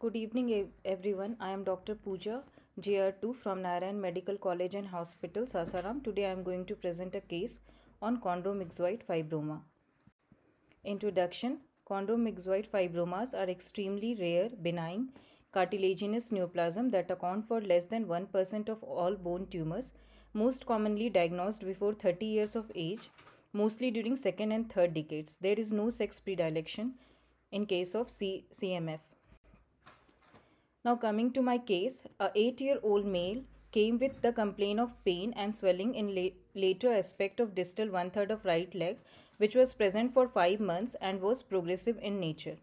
Good evening, everyone. I am Dr. Puja, JR2 from Narayan Medical College and Hospital, Sasaram. Today I am going to present a case on chondromyxoid fibroma. Introduction Chondromyxoid fibromas are extremely rare, benign, cartilaginous neoplasm that account for less than 1% of all bone tumors, most commonly diagnosed before 30 years of age, mostly during second and third decades. There is no sex predilection in case of C- CMF. Now coming to my case, a 8-year-old male came with the complaint of pain and swelling in la- later aspect of distal one third of right leg, which was present for 5 months and was progressive in nature.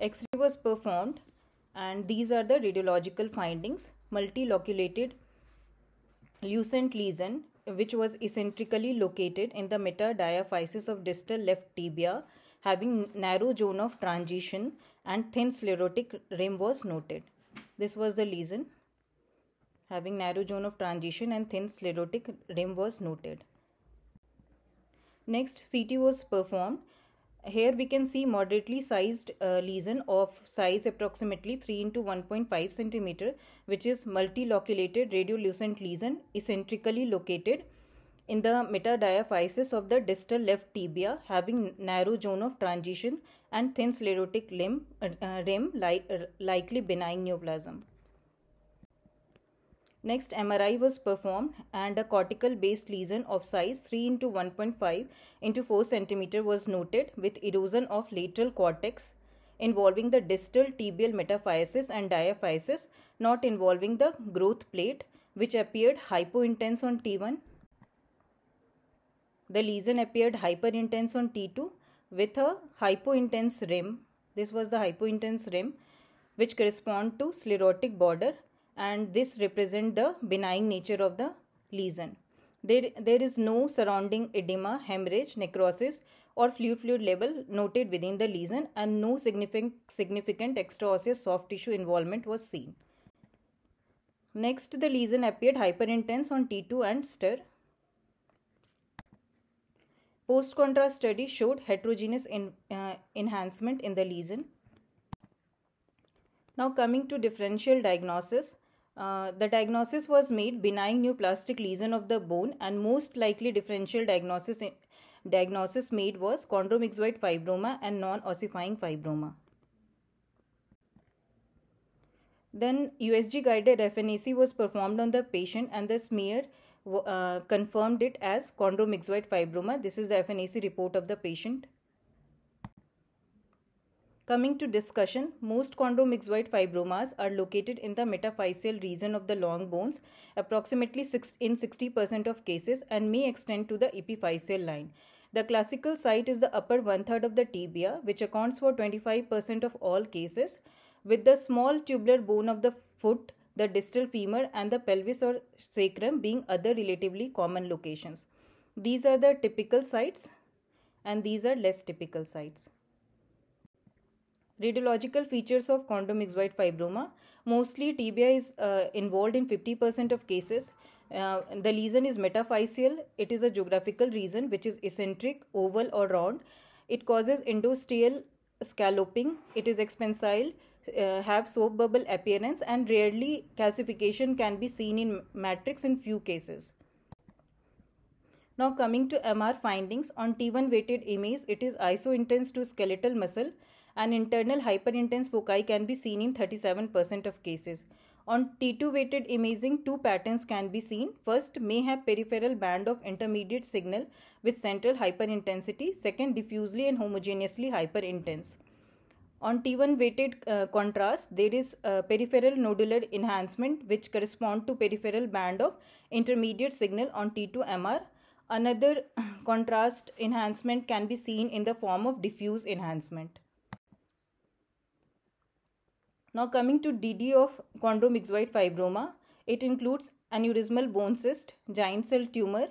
X-ray was performed and these are the radiological findings. Multiloculated lucent lesion which was eccentrically located in the metadiaphysis of distal left tibia having narrow zone of transition and thin sclerotic rim was noted. This was the lesion having narrow zone of transition and thin sclerotic rim was noted. Next, CT was performed. Here we can see moderately sized uh, lesion of size approximately 3 into 1.5 centimeter, which is multiloculated radiolucent lesion eccentrically located in the metadiaphysis of the distal left tibia having narrow zone of transition and thin sclerotic limb, uh, rim li- uh, likely benign neoplasm. Next, MRI was performed and a cortical based lesion of size 3 into 1.5 into 4 cm was noted with erosion of lateral cortex involving the distal tibial metaphysis and diaphysis, not involving the growth plate, which appeared hypointense on T1. The lesion appeared hyperintense on T2 with a hypointense rim. This was the hypointense rim, which correspond to sclerotic border and this represent the benign nature of the lesion. There, there is no surrounding edema, hemorrhage, necrosis or fluid fluid level noted within the lesion and no significant, significant extraosseous soft tissue involvement was seen. Next, the lesion appeared hyperintense on T2 and STIR. Post-contrast study showed heterogeneous in, uh, enhancement in the lesion. Now coming to differential diagnosis, uh, the diagnosis was made benign neoplastic lesion of the bone and most likely differential diagnosis diagnosis made was chondromyxoid fibroma and non-ossifying fibroma. Then USG guided FNAC was performed on the patient and the smear uh, confirmed it as chondromyxoid fibroma. This is the FNAC report of the patient. Coming to discussion, most chondromyxoid fibromas are located in the metaphyseal region of the long bones, approximately in 60% of cases, and may extend to the epiphyseal line. The classical site is the upper one third of the tibia, which accounts for 25% of all cases, with the small tubular bone of the foot, the distal femur, and the pelvis or sacrum being other relatively common locations. These are the typical sites, and these are less typical sites. Radiological features of chondromyxoid fibroma. Mostly tibia is uh, involved in 50% of cases. Uh, the lesion is metaphyseal. It is a geographical region which is eccentric, oval or round. It causes endosteal scalloping. It is expansile, uh, have soap bubble appearance and rarely calcification can be seen in matrix in few cases. Now coming to MR findings on T1 weighted image, it is isointense to skeletal muscle and internal hyperintense foci can be seen in 37% of cases. On T2 weighted imaging, two patterns can be seen. First, may have peripheral band of intermediate signal with central hyperintensity. Second, diffusely and homogeneously hyperintense. On T1 weighted uh, contrast, there is peripheral nodular enhancement which correspond to peripheral band of intermediate signal on T2 MR. Another contrast enhancement can be seen in the form of diffuse enhancement. Now coming to DD of chondromyxoid fibroma, it includes aneurysmal bone cyst, giant cell tumor.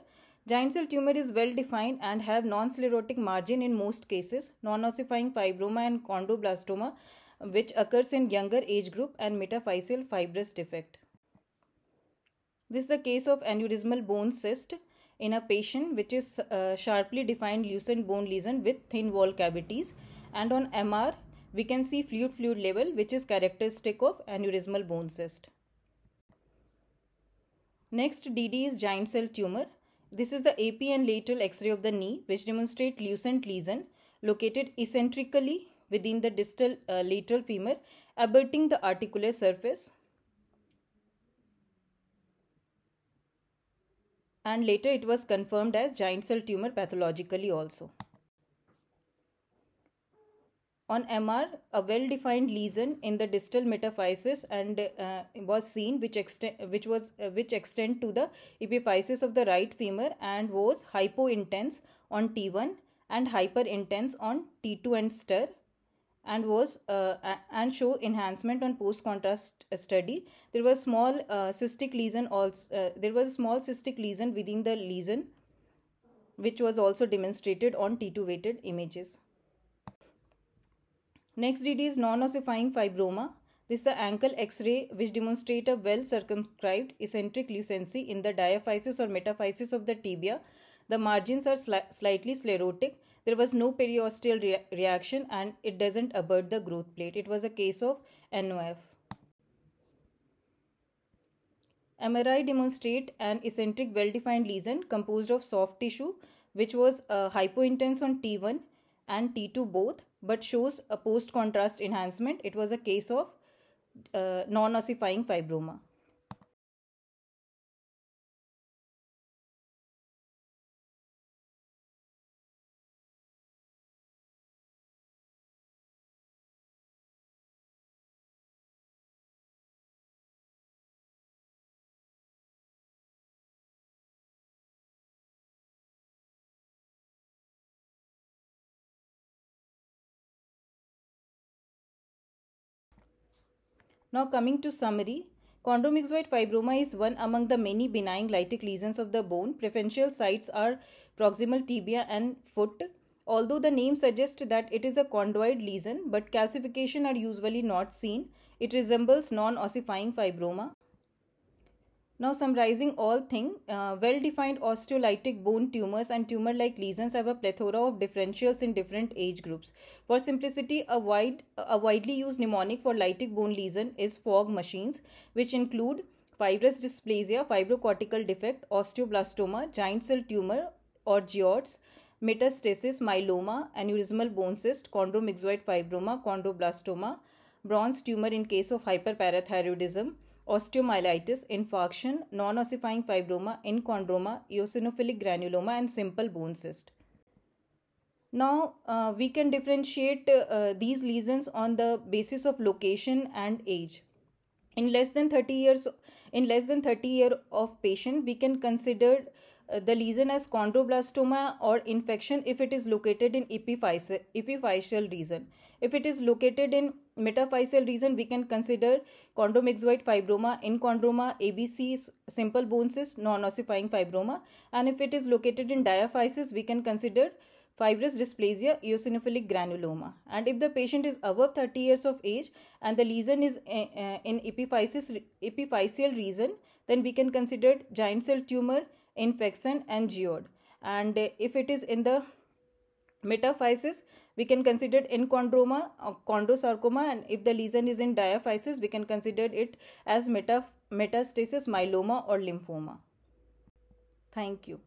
Giant cell tumor is well defined and have non-sclerotic margin in most cases, non-ossifying fibroma and chondroblastoma which occurs in younger age group and metaphyseal fibrous defect. This is the case of aneurysmal bone cyst in a patient which is uh, sharply defined lucent bone lesion with thin wall cavities and on MR we can see fluid fluid level which is characteristic of aneurysmal bone cyst. Next DD is giant cell tumor. This is the AP and lateral X-ray of the knee which demonstrate lucent lesion located eccentrically within the distal uh, lateral femur abutting the articular surface. And later it was confirmed as giant cell tumor pathologically also. On MR, a well-defined lesion in the distal metaphysis and uh, was seen, which extend which was uh, which extend to the epiphysis of the right femur and was hypointense on T1 and hyperintense on T2 and STIR and was uh, and show enhancement on post contrast study. There was small uh, cystic lesion also uh, there was a small cystic lesion within the lesion which was also demonstrated on t2 weighted images Next DD is non-ossifying fibroma. This is the ankle X-ray which demonstrate a well circumscribed eccentric lucency in the diaphysis or metaphysis of the tibia. The margins are sli slightly sclerotic. There was no periosteal rea reaction and it doesn't abut the growth plate. It was a case of NOF. MRI demonstrate an eccentric well-defined lesion composed of soft tissue which was uh, hypointense on T1 and T2 both but shows a post contrast enhancement. It was a case of uh, non ossifying fibroma. Now coming to summary, chondromyxoid fibroma is one among the many benign lytic lesions of the bone. Preferential sites are proximal tibia and foot. Although the name suggests that it is a chondroid lesion, but calcification are usually not seen. It resembles non-ossifying fibroma. Now summarizing all thing, uh, well-defined osteolytic bone tumors and tumor-like lesions have a plethora of differentials in different age groups. For simplicity, a, wide, a widely used mnemonic for lytic bone lesion is FOG machines, which include fibrous dysplasia, fibrocortical defect, osteoblastoma, giant cell tumor or geodes, metastasis, myeloma, aneurysmal bone cyst, chondromyxoid fibroma, chondroblastoma, brown tumor in case of hyperparathyroidism, osteomyelitis, infarction, non-ossifying fibroma, enchondroma, eosinophilic granuloma and simple bone cyst. Now, uh, we can differentiate uh, these lesions on the basis of location and age. In less than 30 years, in less than 30 year of patient, we can consider uh, the lesion as chondroblastoma or infection if it is located in epiphyseal, epiphyseal region. If it is located in metaphyseal region, we can consider chondromyxoid fibroma, enchondroma, ABC, simple bone cyst, non-ossifying fibroma. And if it is located in diaphysis, we can consider fibrous dysplasia, eosinophilic granuloma. And if the patient is above 30 years of age and the lesion is uh, uh, in epiphysis, epiphyseal region, then we can consider giant cell tumor, infection and geode and if it is in the metaphysis we can consider enchondroma or uh, chondrosarcoma and if the lesion is in diaphysis we can consider it as meta metastasis myeloma or lymphoma. Thank you